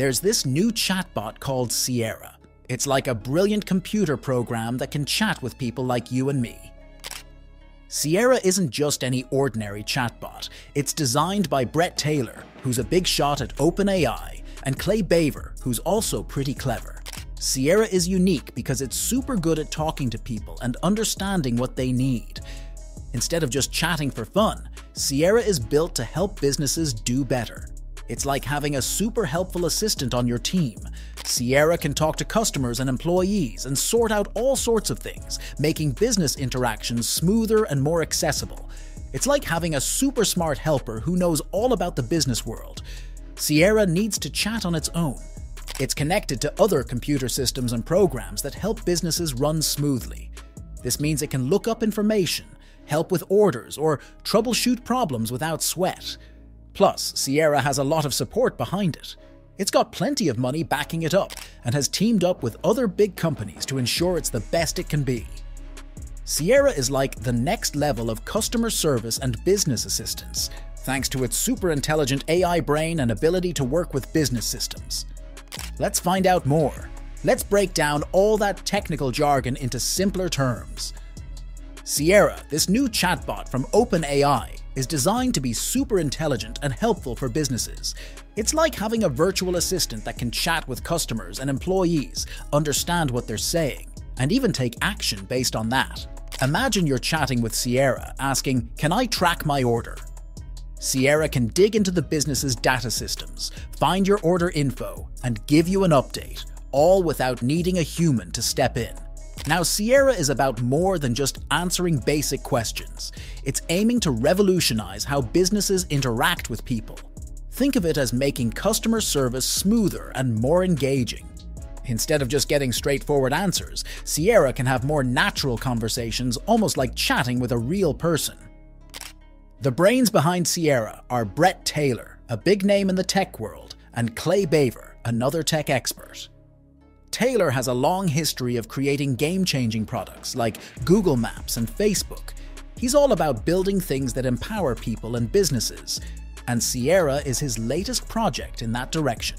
there's this new chatbot called Sierra. It's like a brilliant computer program that can chat with people like you and me. Sierra isn't just any ordinary chatbot. It's designed by Bret Taylor, who's a big shot at OpenAI, and Clay Bavor, who's also pretty clever. Sierra is unique because it's super good at talking to people and understanding what they need. Instead of just chatting for fun, Sierra is built to help businesses do better. It's like having a super helpful assistant on your team. Sierra can talk to customers and employees and sort out all sorts of things, making business interactions smoother and more accessible. It's like having a super smart helper who knows all about the business world. Sierra needs to chat on its own. It's connected to other computer systems and programs that help businesses run smoothly. This means it can look up information, help with orders, or troubleshoot problems without sweat. Plus, Sierra has a lot of support behind it. It's got plenty of money backing it up and has teamed up with other big companies to ensure it's the best it can be. Sierra is like the next level of customer service and business assistance, thanks to its super intelligent AI brain and ability to work with business systems. Let's find out more. Let's break down all that technical jargon into simpler terms. Sierra, this new chatbot from OpenAI, is designed to be super intelligent and helpful for businesses. It's like having a virtual assistant that can chat with customers and employees, understand what they're saying, and even take action based on that. Imagine you're chatting with Sierra, asking, Can I track my order? Sierra can dig into the business's data systems, find your order info, and give you an update, all without needing a human to step in. Now, Sierra is about more than just answering basic questions. It's aiming to revolutionize how businesses interact with people. Think of it as making customer service smoother and more engaging. Instead of just getting straightforward answers, Sierra can have more natural conversations, almost like chatting with a real person. The brains behind Sierra are Bret Taylor, a big name in the tech world, and Clay Bavor, another tech expert. Taylor has a long history of creating game changing products like Google Maps and Facebook. He's all about building things that empower people and businesses, and Sierra is his latest project in that direction.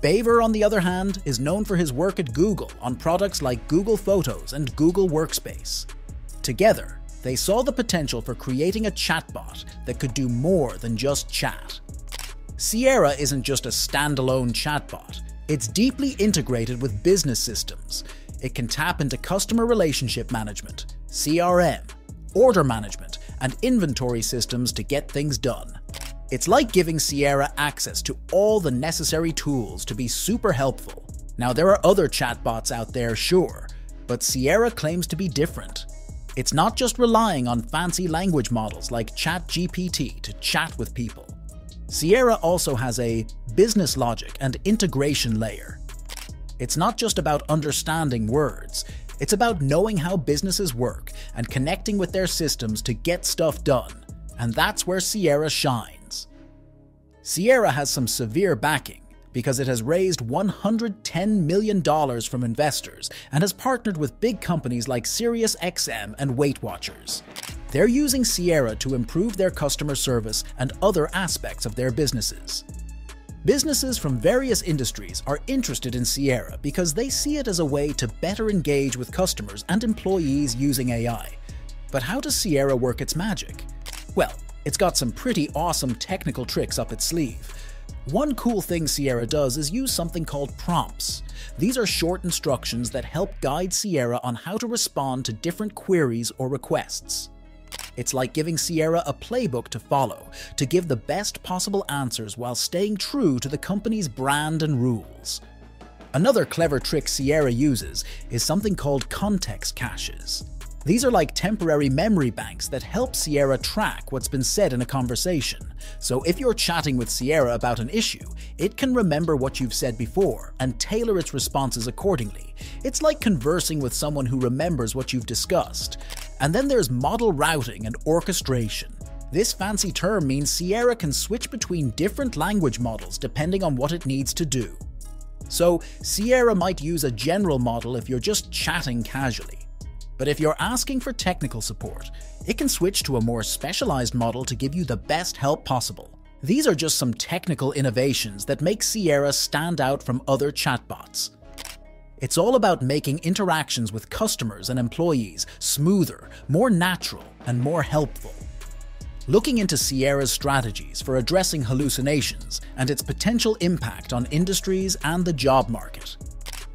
Bavor, on the other hand, is known for his work at Google on products like Google Photos and Google Workspace. Together, they saw the potential for creating a chatbot that could do more than just chat. Sierra isn't just a standalone chatbot, it's deeply integrated with business systems. It can tap into customer relationship management, CRM, order management, and inventory systems to get things done. It's like giving Sierra access to all the necessary tools to be super helpful. Now, there are other chatbots out there, sure, but Sierra claims to be different. It's not just relying on fancy language models like ChatGPT to chat with people. Sierra also has a business logic and integration layer. It's not just about understanding words, it's about knowing how businesses work and connecting with their systems to get stuff done, and that's where Sierra shines. Sierra has some severe backing because it has raised $110 million from investors and has partnered with big companies like SiriusXM and Weight Watchers. They're using Sierra to improve their customer service and other aspects of their businesses. Businesses from various industries are interested in Sierra because they see it as a way to better engage with customers and employees using AI. But how does Sierra work its magic? Well, it's got some pretty awesome technical tricks up its sleeve. One cool thing Sierra does is use something called prompts. These are short instructions that help guide Sierra on how to respond to different queries or requests. It's like giving Sierra a playbook to follow, to give the best possible answers while staying true to the company's brand and rules. Another clever trick Sierra uses is something called context caches. These are like temporary memory banks that help Sierra track what's been said in a conversation. So if you're chatting with Sierra about an issue, it can remember what you've said before and tailor its responses accordingly. It's like conversing with someone who remembers what you've discussed. And then there's model routing and orchestration. This fancy term means Sierra can switch between different language models depending on what it needs to do. So, Sierra might use a general model if you're just chatting casually. But if you're asking for technical support, it can switch to a more specialized model to give you the best help possible. These are just some technical innovations that make Sierra stand out from other chatbots. It's all about making interactions with customers and employees smoother, more natural, and more helpful. Looking into Sierra's strategies for addressing hallucinations and its potential impact on industries and the job market.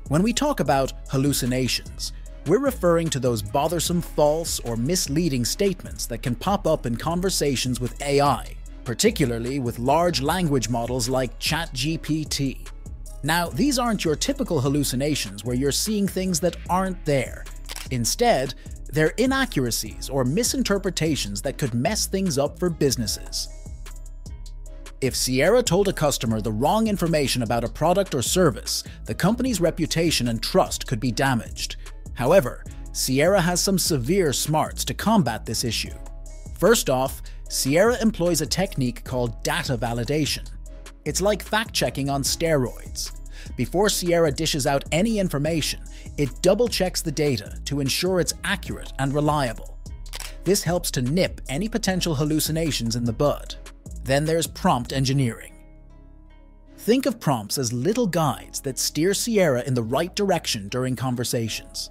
When we talk about hallucinations, we're referring to those bothersome false or misleading statements that can pop up in conversations with AI, particularly with large language models like ChatGPT. Now, these aren't your typical hallucinations where you're seeing things that aren't there. Instead, they're inaccuracies or misinterpretations that could mess things up for businesses. If Sierra told a customer the wrong information about a product or service, the company's reputation and trust could be damaged. However, Sierra has some severe smarts to combat this issue. First off, Sierra employs a technique called data validation. It's like fact checking on steroids. Before Sierra dishes out any information, it double checks the data to ensure it's accurate and reliable. This helps to nip any potential hallucinations in the bud. Then there's prompt engineering. Think of prompts as little guides that steer Sierra in the right direction during conversations.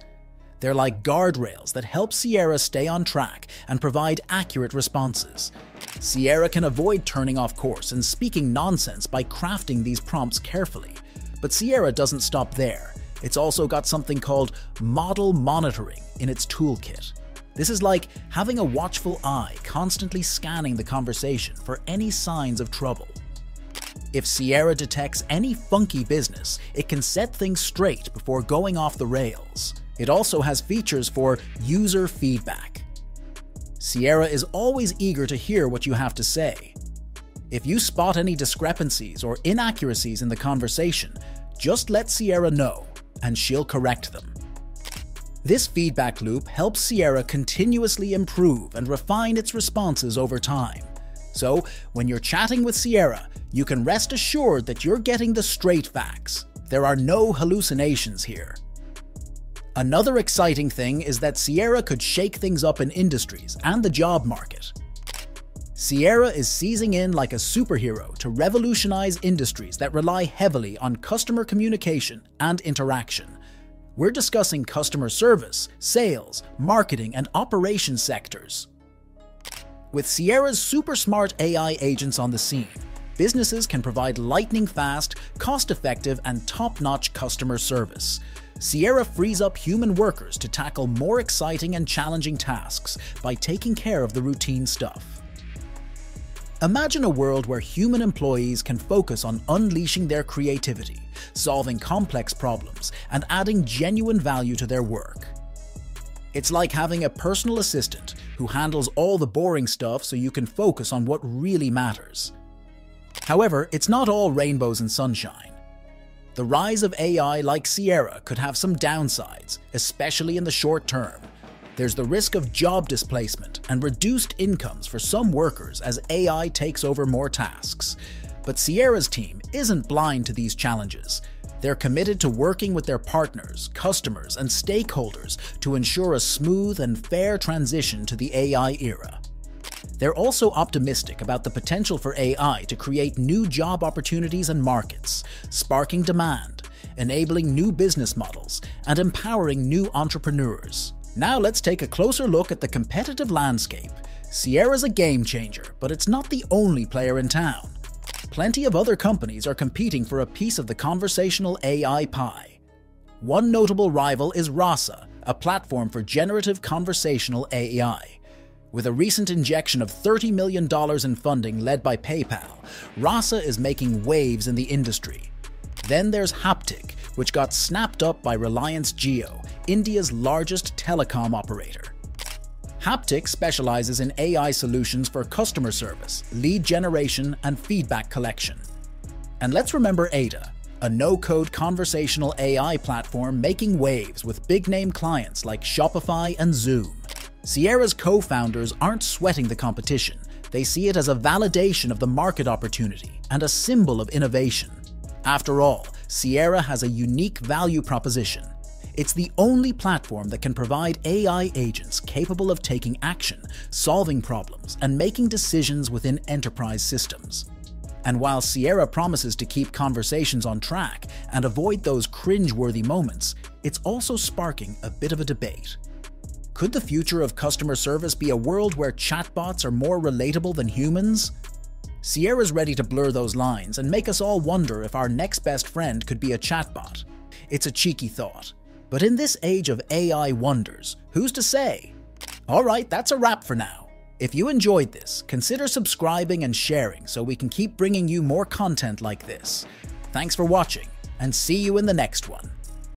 They're like guardrails that help Sierra stay on track and provide accurate responses. Sierra can avoid turning off course and speaking nonsense by crafting these prompts carefully. But Sierra doesn't stop there. It's also got something called model monitoring in its toolkit. This is like having a watchful eye constantly scanning the conversation for any signs of trouble. If Sierra detects any funky business, it can set things straight before going off the rails. It also has features for user feedback. Sierra is always eager to hear what you have to say. If you spot any discrepancies or inaccuracies in the conversation, just let Sierra know and she'll correct them. This feedback loop helps Sierra continuously improve and refine its responses over time. So, when you're chatting with Sierra, you can rest assured that you're getting the straight facts. There are no hallucinations here. Another exciting thing is that Sierra could shake things up in industries and the job market. Sierra is seizing in like a superhero to revolutionize industries that rely heavily on customer communication and interaction. We're discussing customer service, sales, marketing, and operations sectors. With Sierra's super smart AI agents on the scene, businesses can provide lightning fast, cost effective, and top notch customer service. Sierra frees up human workers to tackle more exciting and challenging tasks by taking care of the routine stuff. Imagine a world where human employees can focus on unleashing their creativity, solving complex problems, and adding genuine value to their work. It's like having a personal assistant who handles all the boring stuff so you can focus on what really matters. However, it's not all rainbows and sunshine. The rise of AI like Sierra could have some downsides, especially in the short term. There's the risk of job displacement and reduced incomes for some workers as AI takes over more tasks. But Sierra's team isn't blind to these challenges. They're committed to working with their partners, customers, and stakeholders to ensure a smooth and fair transition to the AI era. They're also optimistic about the potential for AI to create new job opportunities and markets, sparking demand, enabling new business models, and empowering new entrepreneurs. Now let's take a closer look at the competitive landscape. Sierra's a game changer, but it's not the only player in town. Plenty of other companies are competing for a piece of the conversational AI pie. One notable rival is Rasa, a platform for generative conversational AI. With a recent injection of $30 million in funding led by PayPal, Rasa is making waves in the industry. Then there's Haptik, which got snapped up by Reliance Jio, India's largest telecom operator. Haptik specializes in AI solutions for customer service, lead generation, and feedback collection. And let's remember Ada, a no-code conversational AI platform making waves with big-name clients like Shopify and Zoom. Sierra's co-founders aren't sweating the competition. They see it as a validation of the market opportunity and a symbol of innovation. After all, Sierra has a unique value proposition. It's the only platform that can provide AI agents capable of taking action, solving problems, and making decisions within enterprise systems. And while Sierra promises to keep conversations on track and avoid those cringe-worthy moments, it's also sparking a bit of a debate. Could the future of customer service be a world where chatbots are more relatable than humans? Sierra's ready to blur those lines and make us all wonder if our next best friend could be a chatbot. It's a cheeky thought. But in this age of AI wonders, who's to say? Alright, that's a wrap for now. If you enjoyed this, consider subscribing and sharing so we can keep bringing you more content like this. Thanks for watching, and see you in the next one.